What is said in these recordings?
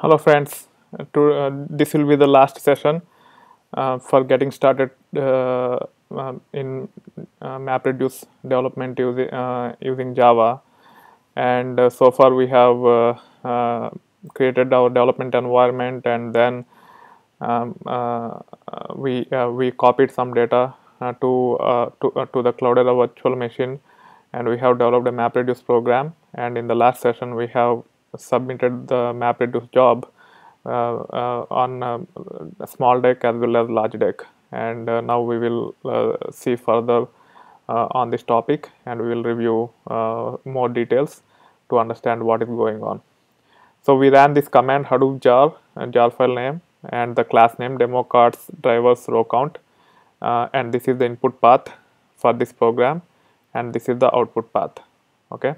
Hello friends, Uh, to, uh, this will be the last session uh, for getting started uh, um, in uh, MapReduce development using, uh, using Java. And so far we have created our development environment and then um, we, we copied some data to, to, to the Cloudera virtual machine and we have developed a MapReduce program. And in the last session we have submitted the MapReduce job uh, uh, on um, small deck as well as large deck. And uh, now we will see further on this topic and we will review more details to understand what is going on. So we ran this command hadoop jar and jar file name and the class name demo cards drivers row count uh, and this is the input path for this program and this is the output path. Okay?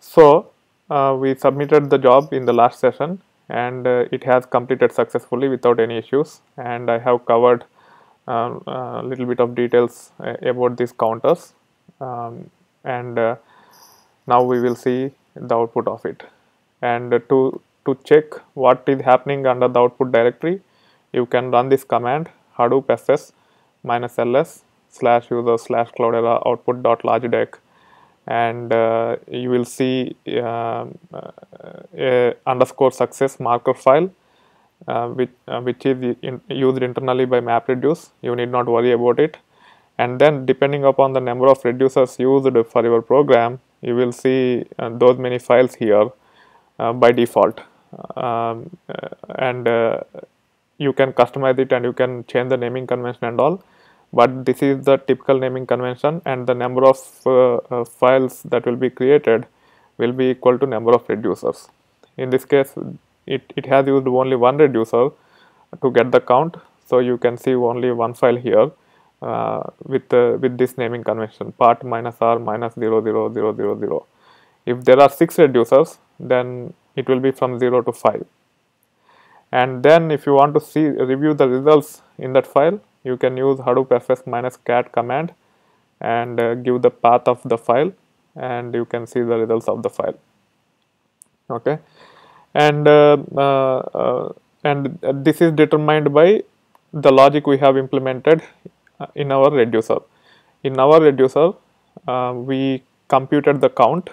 So uh, we submitted the job in the last session and uh, it has completed successfully without any issues. And I have covered a uh, little bit of details uh, about these counters. Um, and uh, now we will see the output of it. And uh, to to check what is happening under the output directory you can run this command hadoop fs minus ls slash user slash cloudera output dot large deck and uh, you will see um, uh, a underscore success marker file uh, which, uh, which is in, used internally by MapReduce. You need not worry about it. And then depending upon the number of reducers used for your program, you will see uh, those many files here uh, by default. Um, and you can customize it and you can change the naming convention and all but this is the typical naming convention and the number of uh, uh, files that will be created will be equal to number of reducers. In this case it, it has used only one reducer to get the count. So you can see only one file here uh, with uh, with this naming convention part minus r minus 0 0 0 0 0 if there are six reducers then it will be from 0 to 5 and then if you want to see review the results in that file you can use hadoop fs minus cat command and uh, give the path of the file and you can see the results of the file. Okay? And uh, uh, uh and this is determined by the logic we have implemented uh, in our reducer. In our reducer uh, we computed the count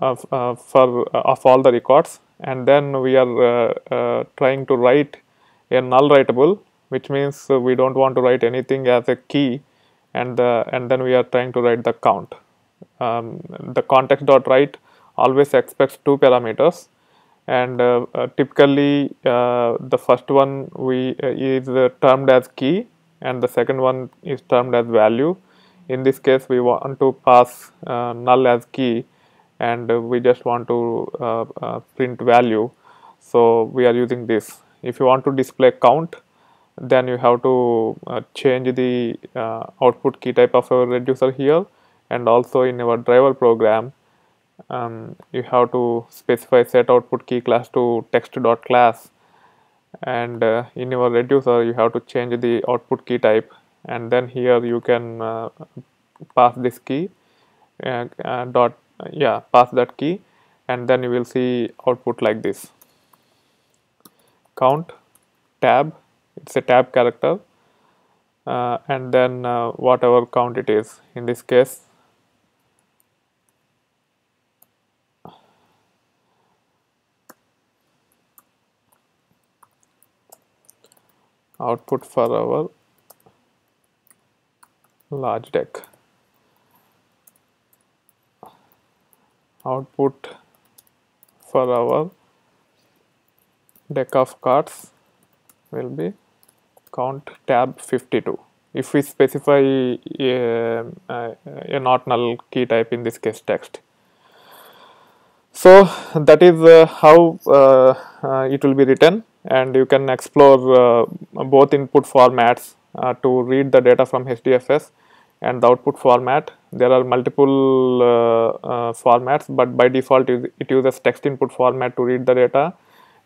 of, for of all the records and then we are trying to write a null writable which means uh, we don't want to write anything as a key and the and then we are trying to write the count. Um, the context dot write always expects two parameters and uh, uh, typically uh, the first one we uh, is uh, termed as key and the second one is termed as value. In this case we want to pass null as key and we just want to print value. So we are using this. If you want to display count then you have to uh, change the uh, output key type of a reducer here and also in our driver program um, you have to specify set output key class to text dot class. And uh, in your reducer you have to change the output key type. And then here you can uh, pass this key uh, uh, dot yeah pass that key. And then you will see output like this. Count tab it's a tab character. Uh, and then uh, whatever count it is in this case. Output for our large deck. Output for our deck of cards will be count tab 52 if we specify a, a, not null key type in this case text. So that is uh, how uh, uh, it will be written. And you can explore uh, both input formats uh, to read the data from HDFS and the output format. There are multiple uh, formats but by default it uses text input format to read the data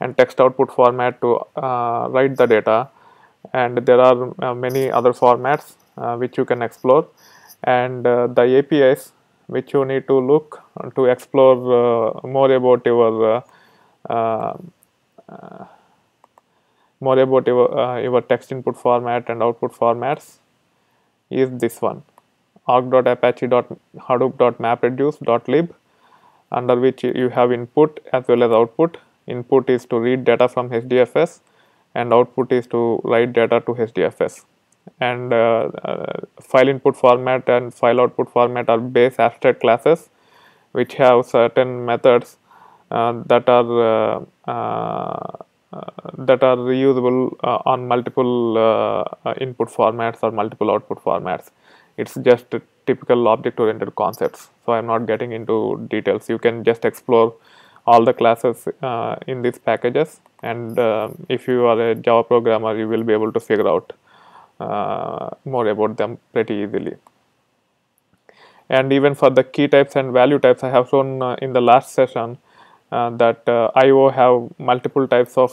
and text output format to write the data and there are uh, many other formats uh, which you can explore. And uh, the APIs which you need to look to explore more about your more about your, uh, your text input format and output formats is this one. org.apache.hadoop.mapreduce.lib under which you have input as well as output. Input is to read data from hdfs and output is to write data to hdfs and uh, uh, file input format and file output format are base abstract classes which have certain methods uh, that are that are reusable on multiple input formats or multiple output formats. It's just typical object oriented concepts so i'm not getting into details. You can just explore all the classes uh, in these packages. And uh, if you are a java programmer you will be able to figure out uh, more about them pretty easily. And even for the key types and value types i have shown uh, in the last session uh, that io have multiple types of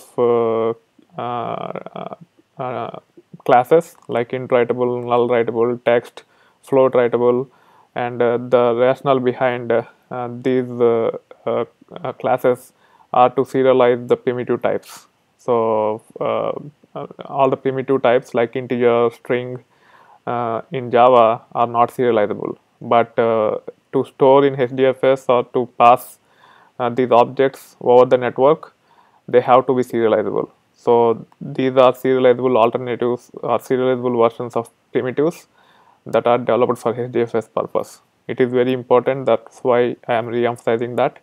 classes like int writable null writable text float writable and uh, the rationale behind uh, these uh, classes are to serialize the primitive types so uh, all the primitive types like integer, string uh, in Java are not serializable. But uh, to store in HDFS or to pass these objects over the network, they have to be serializable. So these are serializable alternatives or serializable versions of primitives that are developed for HDFS purpose. It is very important. That's why I am re-emphasizing that.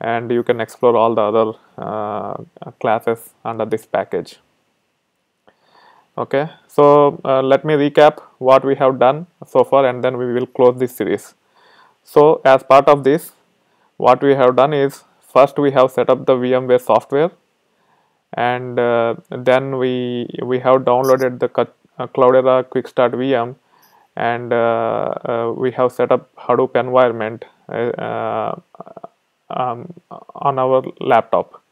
And you can explore all the other uh, classes under this package. Okay so uh, let me recap what we have done so far and then we will close this series. So as part of this what we have done is first we have set up the VMware software and uh, then we we have downloaded the uh, Cloudera Quick Start VM and uh, uh, we have set up Hadoop environment uh, um, on our laptop.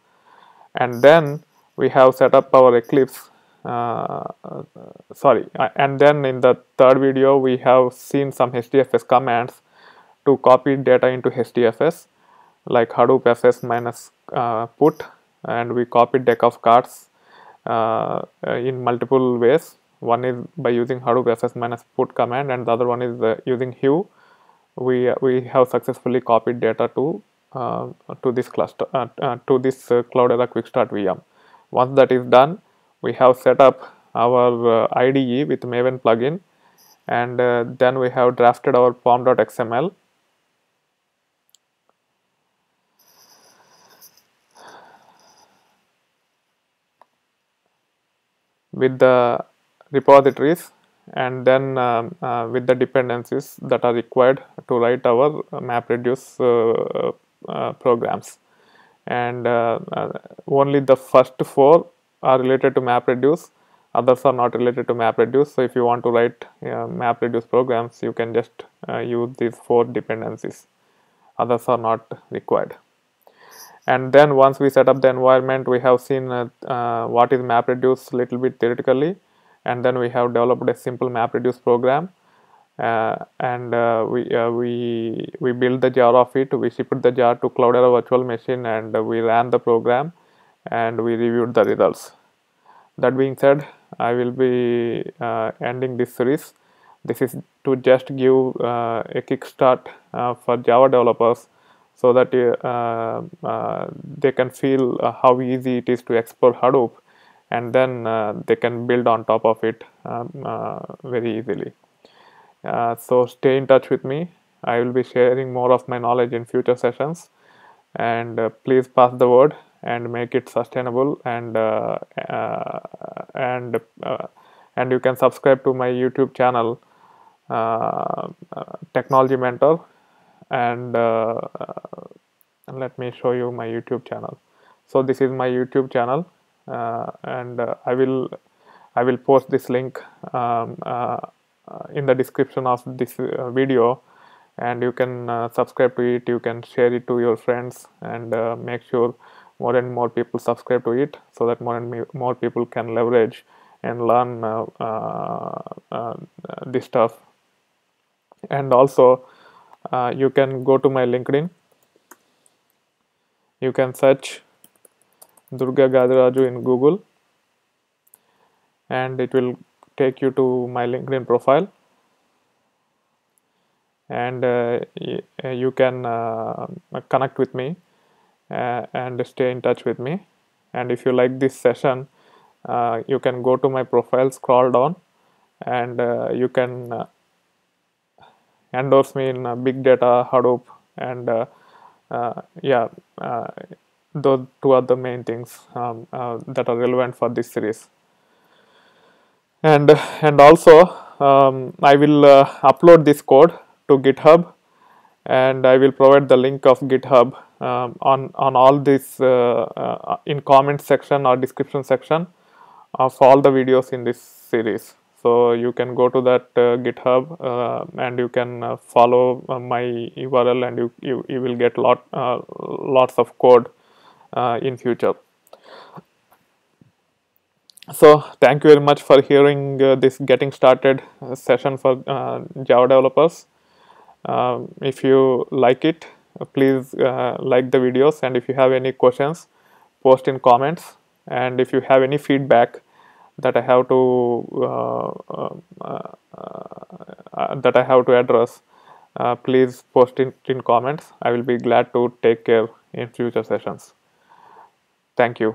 And then we have set up our Eclipse uh, sorry and then in the third video we have seen some HDFS commands to copy data into HDFS like Hadoop FS minus uh, put and we copied deck of cards uh, in multiple ways. One is by using Hadoop FS minus put command and the other one is uh, using Hue. We we have successfully copied data to uh, to this cluster uh, to this uh, Cloudera Quick Start VM once that is done we have set up our uh, IDE with Maven plugin and uh, then we have drafted our pom.xml with the repositories and then um, uh, with the dependencies that are required to write our MapReduce uh, uh, programs and uh, only the first four are related to MapReduce, others are not related to MapReduce. So if you want to write uh, MapReduce programs, you can just uh, use these four dependencies. Others are not required. And then once we set up the environment, we have seen uh, uh what is MapReduce a little bit theoretically, and then we have developed a simple MapReduce program. Uh, and uh, we we we built the jar of it. We shipped the jar to Cloudera virtual machine, and we ran the program and we reviewed the results. That being said, I will be uh, ending this series. This is to just give uh, a kickstart uh, for Java developers so that uh, uh, they can feel uh, how easy it is to explore Hadoop and then they can build on top of it um, very easily. So stay in touch with me. I will be sharing more of my knowledge in future sessions. And please pass the word and make it sustainable. And uh, uh, and uh, and you can subscribe to my youtube channel technology mentor. And let me show you my youtube channel. So this is my youtube channel. And i will i will post this link um, in the description of this video. And you can uh, subscribe to it. You can share it to your friends and uh, make sure more and more people subscribe to it so that more and more people can leverage and learn uh, uh, uh, this stuff. And also uh, you can go to my linkedin. You can search Durga Gadiraju in Google. And it will take you to my LinkedIn profile. And uh, uh, you can uh, connect with me uh, and stay in touch with me. And if you like this session uh, you can go to my profile scroll down and you can endorse me in big data hadoop and yeah those two are the main things um, that are relevant for this series and and also um, I will upload this code to github and I will provide the link of github um, on on all this uh, uh, in comment section or description section of all the videos in this series. So you can go to that uh, github uh, and you can uh, follow uh, my url and you, you, you will get lot lots of code in future so thank you very much for hearing this getting started session for java developers. Um, if you like it please uh, like the videos and if you have any questions post in comments. And if you have any feedback that I have to uh, uh, uh that I have to address uh, please post it in comments. I will be glad to take care in future sessions. Thank you